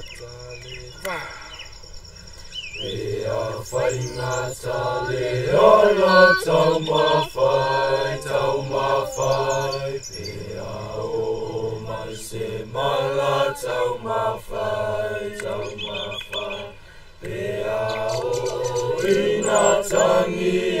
Taliban. We are fighting Atali, Allah, Tauma fight, Tauma fight. We are Omar Simala, Tauma fight, Tauma fight. We are Ina Tangi,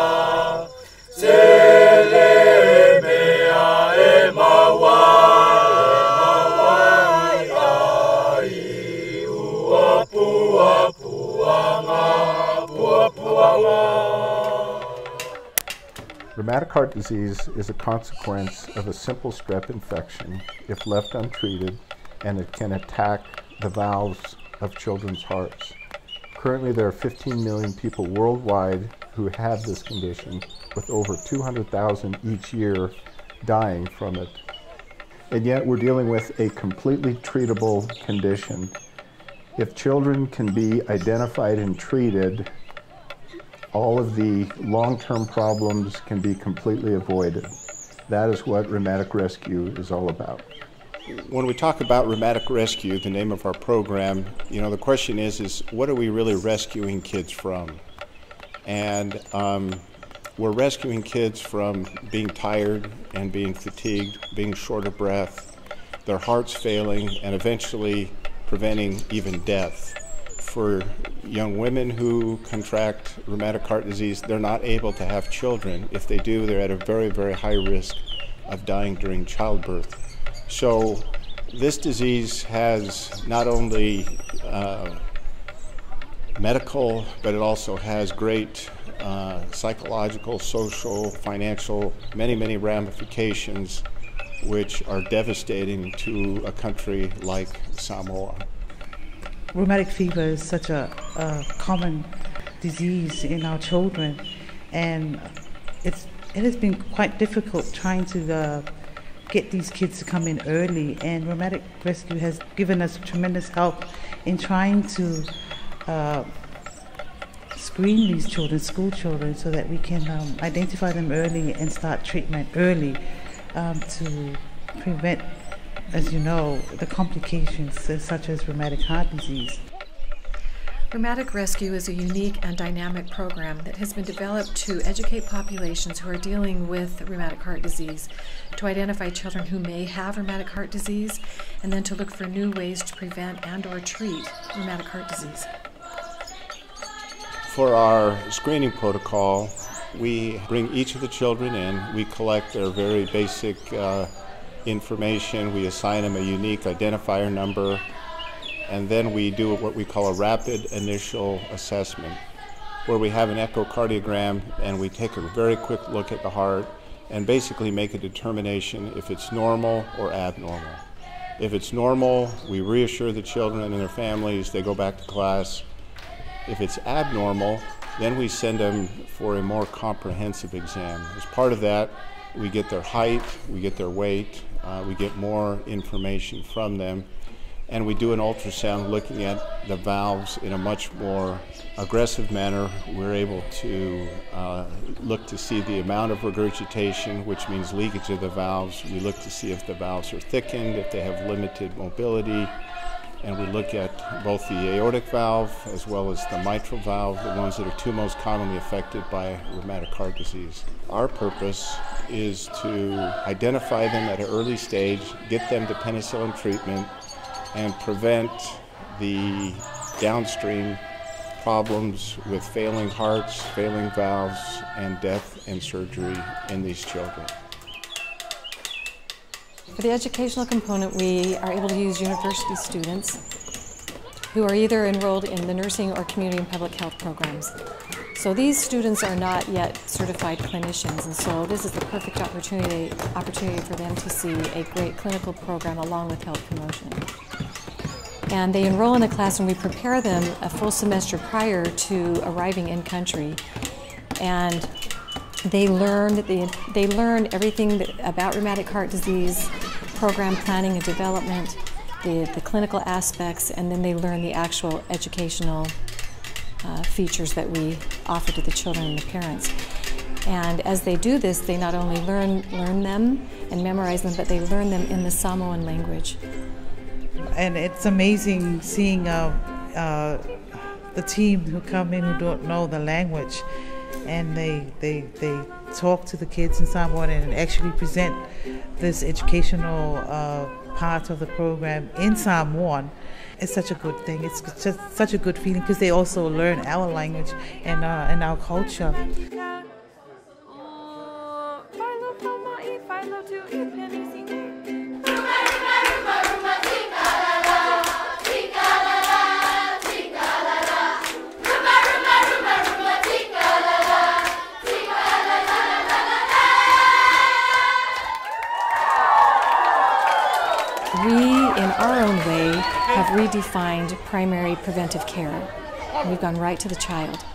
heart disease is a consequence of a simple strep infection if left untreated, and it can attack the valves of children's hearts. Currently, there are 15 million people worldwide who have this condition, with over 200,000 each year dying from it. And yet, we're dealing with a completely treatable condition. If children can be identified and treated, all of the long-term problems can be completely avoided. That is what Rheumatic Rescue is all about. When we talk about Rheumatic Rescue, the name of our program, you know, the question is, is what are we really rescuing kids from? And um, we're rescuing kids from being tired and being fatigued, being short of breath, their hearts failing, and eventually preventing even death for young women who contract rheumatic heart disease, they're not able to have children. If they do, they're at a very, very high risk of dying during childbirth. So, this disease has not only uh, medical, but it also has great uh, psychological, social, financial, many, many ramifications which are devastating to a country like Samoa rheumatic fever is such a, a common disease in our children, and it's it has been quite difficult trying to uh, get these kids to come in early. And Rheumatic Rescue has given us tremendous help in trying to uh, screen these children, school children, so that we can um, identify them early and start treatment early um, to prevent as you know, the complications such as rheumatic heart disease. Rheumatic Rescue is a unique and dynamic program that has been developed to educate populations who are dealing with rheumatic heart disease, to identify children who may have rheumatic heart disease, and then to look for new ways to prevent and or treat rheumatic heart disease. For our screening protocol, we bring each of the children in, we collect their very basic uh, information, we assign them a unique identifier number, and then we do what we call a rapid initial assessment, where we have an echocardiogram and we take a very quick look at the heart and basically make a determination if it's normal or abnormal. If it's normal, we reassure the children and their families, they go back to class. If it's abnormal, then we send them for a more comprehensive exam. As part of that, we get their height, we get their weight, uh, we get more information from them, and we do an ultrasound looking at the valves in a much more aggressive manner. We're able to uh, look to see the amount of regurgitation, which means leakage of the valves. We look to see if the valves are thickened, if they have limited mobility, and we look at both the aortic valve as well as the mitral valve, the ones that are two most commonly affected by rheumatic heart disease. Our purpose is to identify them at an early stage, get them to penicillin treatment, and prevent the downstream problems with failing hearts, failing valves, and death and surgery in these children. For the educational component, we are able to use university students who are either enrolled in the nursing or community and public health programs. So these students are not yet certified clinicians, and so this is the perfect opportunity, opportunity for them to see a great clinical program along with health promotion. And they enroll in the class and we prepare them a full semester prior to arriving in country and they learn they, they learn everything that, about rheumatic heart disease, program planning and development, the, the clinical aspects, and then they learn the actual educational uh, features that we offer to the children and the parents. And as they do this, they not only learn learn them and memorize them, but they learn them in the Samoan language. And it's amazing seeing uh, uh, the team who come in who don't know the language, and they they they talk to the kids in Samoan and actually present this educational uh, part of the program in Samoan it's such a good thing. It's just such a good feeling because they also learn our language and, uh, and our culture. Have redefined primary preventive care. We've gone right to the child.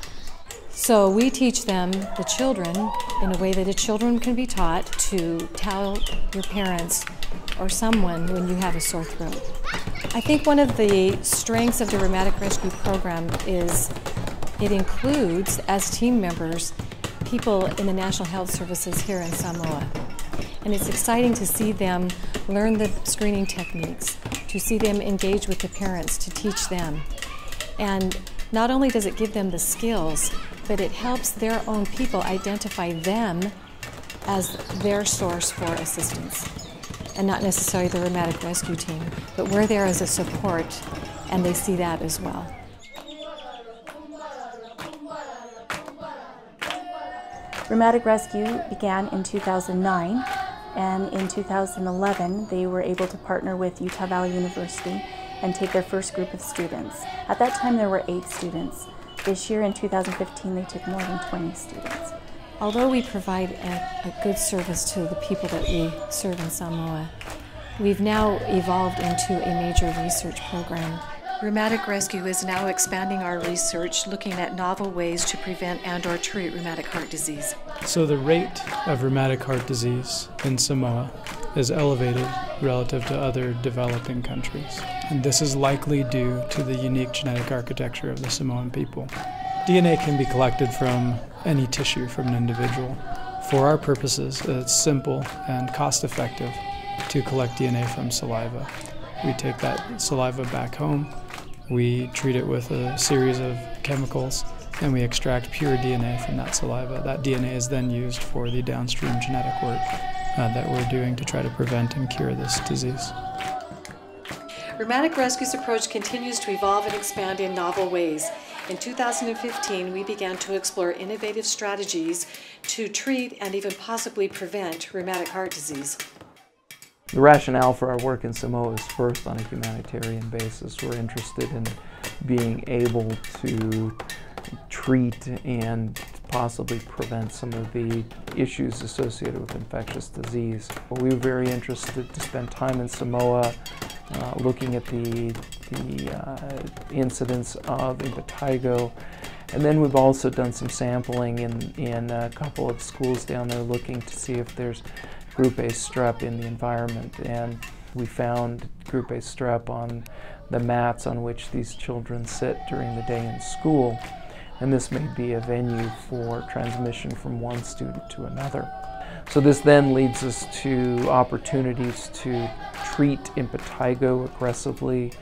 So we teach them, the children, in a way that the children can be taught to tell your parents or someone when you have a sore throat. I think one of the strengths of the Rheumatic Rescue Program is it includes, as team members, people in the National Health Services here in Samoa. And it's exciting to see them learn the screening techniques, to see them engage with the parents, to teach them. And not only does it give them the skills, but it helps their own people identify them as their source for assistance. And not necessarily the rheumatic rescue team, but we're there as a support, and they see that as well. Rheumatic Rescue began in 2009 and in 2011 they were able to partner with Utah Valley University and take their first group of students. At that time there were eight students. This year in 2015 they took more than 20 students. Although we provide a, a good service to the people that we serve in Samoa, we've now evolved into a major research program Rheumatic Rescue is now expanding our research looking at novel ways to prevent and or treat rheumatic heart disease. So the rate of rheumatic heart disease in Samoa is elevated relative to other developing countries. And this is likely due to the unique genetic architecture of the Samoan people. DNA can be collected from any tissue from an individual. For our purposes, it's simple and cost effective to collect DNA from saliva. We take that saliva back home, we treat it with a series of chemicals, and we extract pure DNA from that saliva. That DNA is then used for the downstream genetic work uh, that we're doing to try to prevent and cure this disease. Rheumatic Rescue's approach continues to evolve and expand in novel ways. In 2015, we began to explore innovative strategies to treat and even possibly prevent rheumatic heart disease. The rationale for our work in Samoa is first on a humanitarian basis. We're interested in being able to treat and possibly prevent some of the issues associated with infectious disease. We were very interested to spend time in Samoa uh, looking at the, the uh, incidence of impetigo. And then we've also done some sampling in, in a couple of schools down there looking to see if there's group A strep in the environment. And we found group A strep on the mats on which these children sit during the day in school. And this may be a venue for transmission from one student to another. So this then leads us to opportunities to treat impetigo aggressively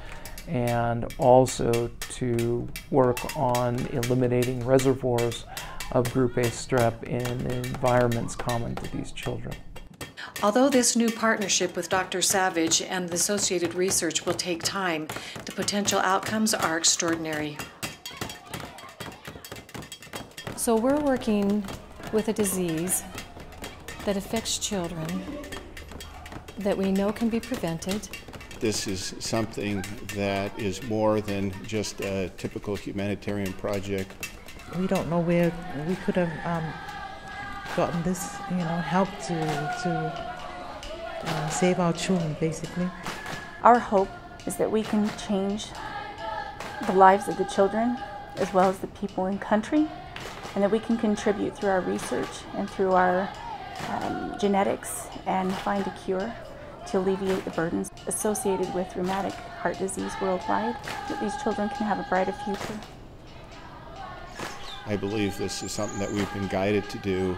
and also to work on eliminating reservoirs of group A strep in environments common to these children. Although this new partnership with Dr. Savage and the associated research will take time, the potential outcomes are extraordinary. So we're working with a disease that affects children that we know can be prevented. This is something that is more than just a typical humanitarian project. We don't know where we could have um, gotten this, you know, help to, to uh, save our children, basically. Our hope is that we can change the lives of the children as well as the people in country and that we can contribute through our research and through our um, genetics and find a cure to alleviate the burdens associated with rheumatic heart disease worldwide, that these children can have a brighter future. I believe this is something that we've been guided to do,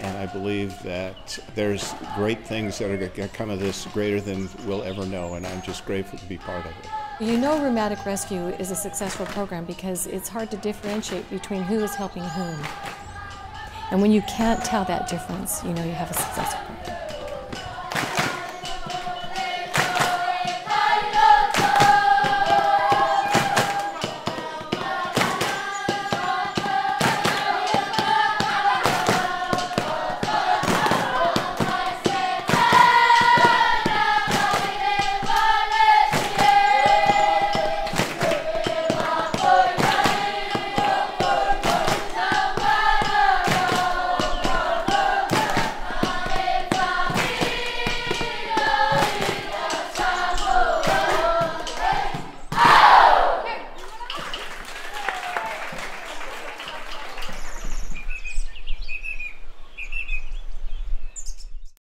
and I believe that there's great things that are going to come of this greater than we'll ever know, and I'm just grateful to be part of it. You know Rheumatic Rescue is a successful program because it's hard to differentiate between who is helping whom. And when you can't tell that difference, you know you have a successful program.